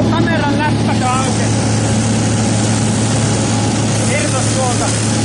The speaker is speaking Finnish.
Onko kameran läppäkö auki? Irtos tuolta.